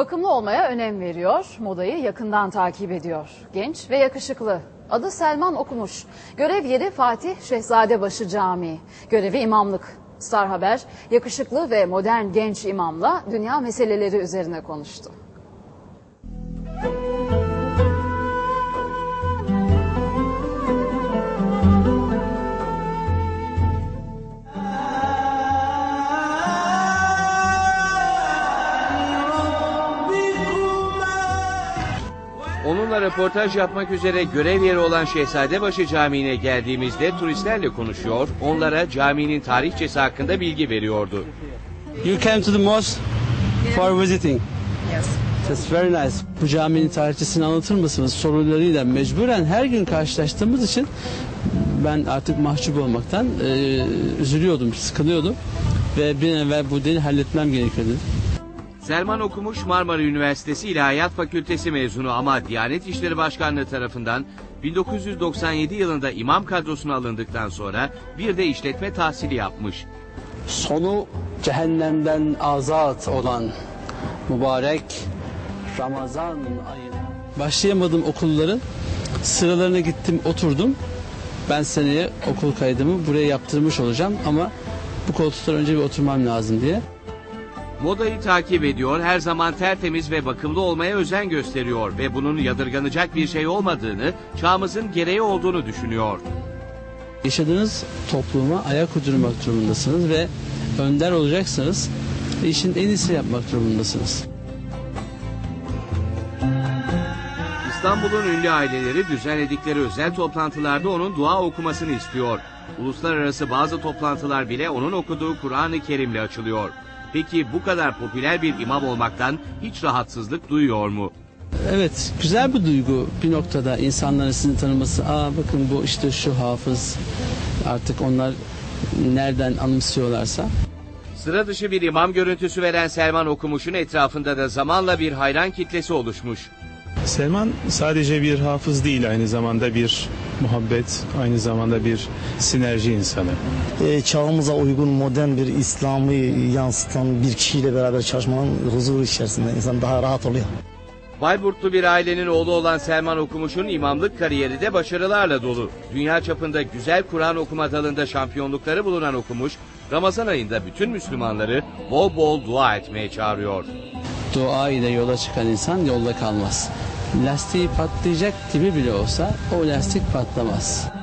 Bakımlı olmaya önem veriyor, modayı yakından takip ediyor. Genç ve yakışıklı. Adı Selman Okumuş. Görev yeri Fatih Şehzadebaşı Camii. Görevi imamlık. Star Haber, yakışıklı ve modern genç imamla dünya meseleleri üzerine konuştu. Onunla röportaj yapmak üzere görev yeri olan Şehzadebaşı Camii'ne geldiğimizde turistlerle konuşuyor, onlara caminin tarihçesi hakkında bilgi veriyordu. You came to the mosque for visiting. Yes. That's very nice. Bu caminin tarihçesini anlatır mısınız? Sorularıyla mecburen her gün karşılaştığımız için ben artık mahcup olmaktan e, üzülüyordum, sıkılıyordum. Ve bir evvel bu deli halletmem gerekiyordu. Selman Okumuş Marmara Üniversitesi İlahiyat Fakültesi mezunu ama Diyanet İşleri Başkanlığı tarafından 1997 yılında imam kadrosuna alındıktan sonra bir de işletme tahsili yapmış. Sonu cehennemden azat olan mübarek Ramazan ayı. Başlayamadığım okulların sıralarına gittim oturdum. Ben seneye okul kaydımı buraya yaptırmış olacağım ama bu koltuklara önce bir oturmam lazım diye. Modayı takip ediyor, her zaman tertemiz ve bakımlı olmaya özen gösteriyor ve bunun yadırganacak bir şey olmadığını, çağımızın gereği olduğunu düşünüyor. Yaşadığınız topluma ayak uydurmak durumundasınız ve önder olacaksınız ve işin en iyisini yapmak durumundasınız. İstanbul'un ünlü aileleri düzenledikleri özel toplantılarda onun dua okumasını istiyor. Uluslararası bazı toplantılar bile onun okuduğu Kur'an-ı Kerim'le açılıyor. Peki bu kadar popüler bir imam olmaktan hiç rahatsızlık duyuyor mu? Evet, güzel bir duygu bir noktada insanların sizi tanıması. Aa bakın bu işte şu hafız. Artık onlar nereden anımsıyorlarsa. Sıra dışı bir imam görüntüsü veren Selman Okumuş'un etrafında da zamanla bir hayran kitlesi oluşmuş. Selman sadece bir hafız değil aynı zamanda bir muhabbet, aynı zamanda bir sinerji insanı. e, çağımıza uygun modern bir İslam'ı yansıtan bir kişiyle beraber çalışmanın huzuru içerisinde insan daha rahat oluyor. Bayburtlu bir ailenin oğlu olan Selman Okumuş'un imamlık kariyeri de başarılarla dolu. Dünya çapında güzel Kur'an okuma dalında şampiyonlukları bulunan Okumuş, Ramazan ayında bütün Müslümanları bol bol dua etmeye çağırıyor. Dua ile yola çıkan insan yolda kalmaz. Lastiği patlayacak gibi bile olsa o lastik patlamaz.